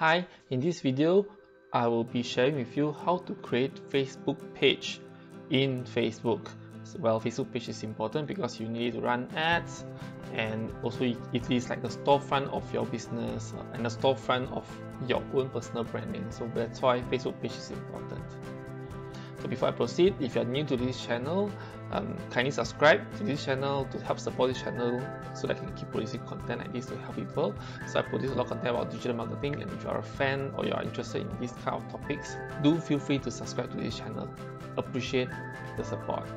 Hi, in this video, I will be sharing with you how to create Facebook page in Facebook. Well, Facebook page is important because you need to run ads and also it is like the storefront of your business uh, and the storefront of your own personal branding. So that's why Facebook page is important. So before I proceed, if you are new to this channel, um, kindly subscribe to this channel to help support this channel so that I can keep producing content like this to help people. So I produce a lot of content about digital marketing and if you are a fan or you are interested in these kind of topics, do feel free to subscribe to this channel. Appreciate the support.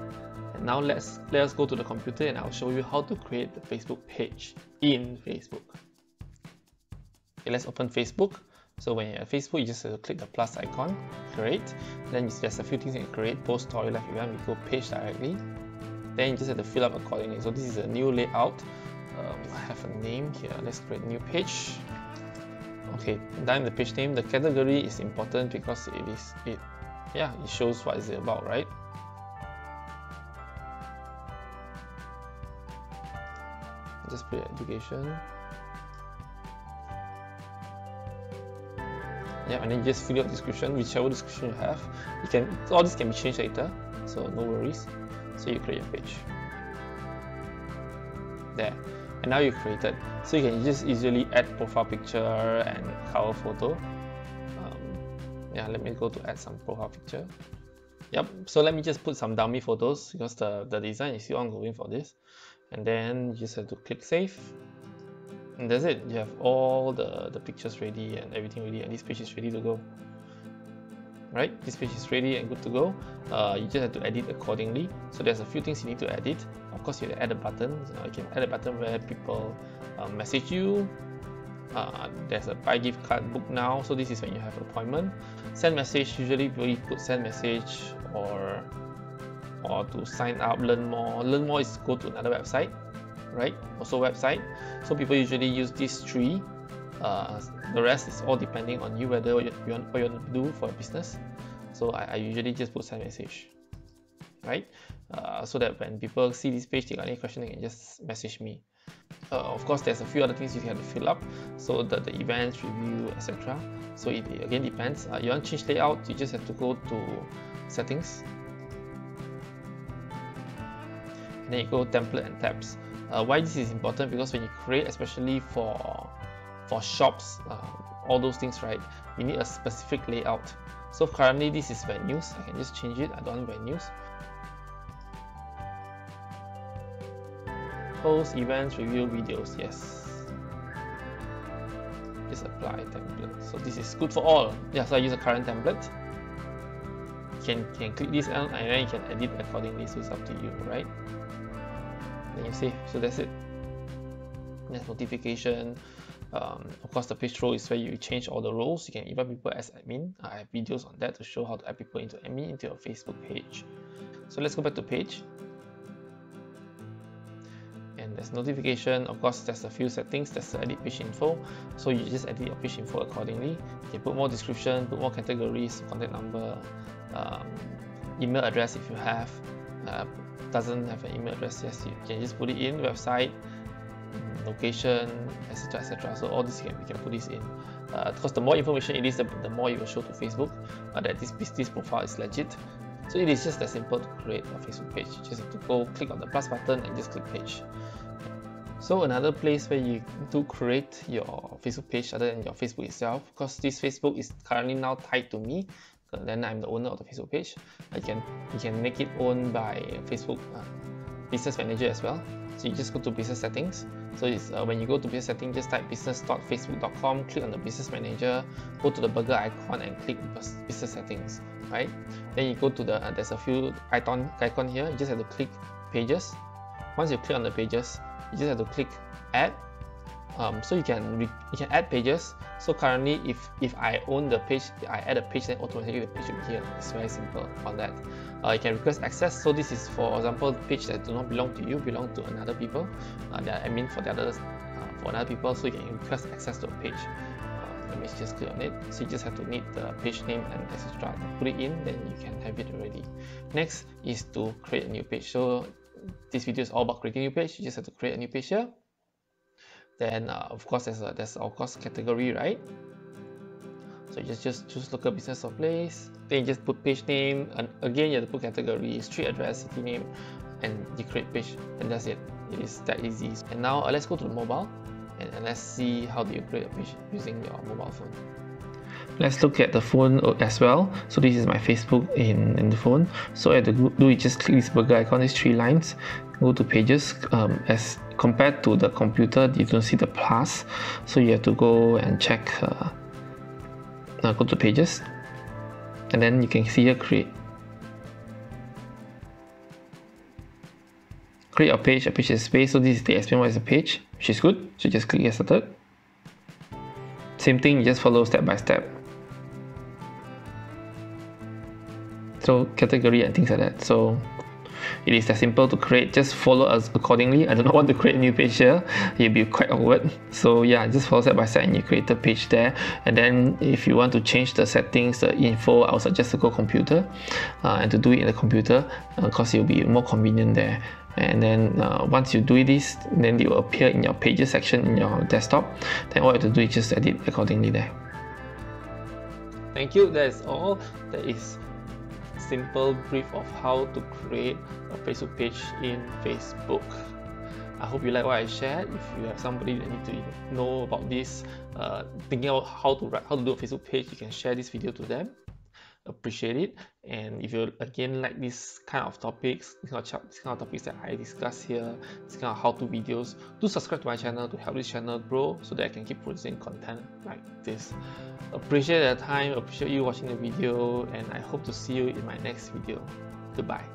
And now let's let us go to the computer and I'll show you how to create the Facebook page in Facebook. Okay, let's open Facebook. So when you're at Facebook, you just click the plus icon, create. Then there's a few things you can create, post story like you want, we go page directly. Then you just have to fill up accordingly. So this is a new layout. Um, I have a name here. Let's create a new page. Okay, done the page name. The category is important because it is it yeah, it shows what is it about, right? Just put education. Yeah and then just fill out description whichever description you have. You can all this can be changed later so no worries. So you create your page. There. And now you created. So you can just easily add profile picture and cover photo. Um, yeah let me go to add some profile picture. Yep so let me just put some dummy photos because the, the design is still ongoing for this. And then you just have to click save and that's it. You have all the the pictures ready and everything ready and this page is ready to go. Right? This page is ready and good to go. Uh, you just have to edit accordingly. So there's a few things you need to edit. Of course you have to add a button you can add a button where people uh, message you. Uh, there's a buy gift card book now. So this is when you have appointment. Send message. Usually we put send message or or to sign up learn more. Learn more is go to another website right? Also website. So people usually use these three. Uh, the rest is all depending on you whether you want, what you want to do for your business. So I, I usually just put send message, right? Uh, so that when people see this page, they got any question, they can just message me. Uh, of course, there's a few other things you have to fill up. So the, the events, review, etc. So it again depends. Uh, you want to change layout, you just have to go to settings. And then you go template and tabs. Uh, why this is important because when you create, especially for for shops, uh, all those things, right? You need a specific layout. So currently this is venues. I can just change it. I don't want venues. Post, events, review, videos. Yes. Just apply template. So this is good for all. Yeah. So I use a current template. You can can click this and then you can edit accordingly. So it's up to you, right? Then you save so that's it. There's notification. Um, of course the page role is where you change all the roles. You can invite people as admin. I have videos on that to show how to add people into admin into your Facebook page. So let's go back to page. And there's notification. Of course there's a few settings. There's the edit page info. So you just edit your page info accordingly. You can put more description put more categories contact number um, email address if you have uh, doesn't have an email address, yes, you can just put it in website, mm, location, etc. etc. So all this you can, we can put this in. Uh, because the more information it is, the, the more you will show to Facebook uh, that this business profile is legit. So it is just that simple to create a Facebook page. You just have to go click on the plus button and just click page. So another place where you do create your Facebook page other than your Facebook itself, because this Facebook is currently now tied to me, then I'm the owner of the Facebook page. I can you can make it owned by Facebook uh, Business Manager as well. So you just go to Business Settings. So it's uh, when you go to Business Settings, just type business.facebook.com, click on the Business Manager, go to the burger icon and click Business Settings, right? Then you go to the uh, there's a few icon icon here. You just have to click Pages. Once you click on the pages, you just have to click Add um, so you can you can add pages. So currently if if I own the page I add a page then automatically the page will be here. It's very simple on that. Uh, you can request access. So this is for example page that do not belong to you belong to another people. Uh, that I mean for the others uh, for other people. So you can request access to a page. Uh, let me just click on it. So you just have to need the page name and etc put it in then you can have it already next is to create a new page. So this video is all about creating a new page. You just have to create a new page here then uh, of course there's a there's of course category right So you just, just choose local business or place, then you just put page name, and again you have to put category, street address, city name, and you create page, and that's it. It is that easy. And now uh, let's go to the mobile, and, and let's see how do you create a page using your mobile phone. Let's look at the phone as well. So this is my Facebook in, in the phone. So I have do is just click this burger icon, these three lines, go to pages. Um, as compared to the computer, you don't see the plus. So you have to go and check, uh, uh, go to pages. And then you can see here create. Create a page, a page is space. So this is the explain what is a page, which is good. So just click get started. Same thing, you just follow step by step. so category and things like that so it is that simple to create. Just follow us accordingly. I do not know want to create a new page here. It'll be quite awkward. So yeah just follow step by step and you create a page there. And then if you want to change the settings the info i would suggest to go computer uh, and to do it in the computer because uh, it'll be more convenient there. And then uh, once you do this then it will appear in your pages section in your desktop. Then all you have to do is just edit accordingly there. Thank you. That's all. That is simple brief of how to create a Facebook page in Facebook. I hope you like what I shared. If you have somebody that need to know about this, uh, thinking about how to how to do a Facebook page, you can share this video to them. Appreciate it. And if you again like this kind of topics, this kind of, this kind of topics that I discuss here, this kind of how-to videos, do subscribe to my channel to help this channel grow so that I can keep producing content like this. Appreciate your time. Appreciate you watching the video and i hope to see you in my next video. Goodbye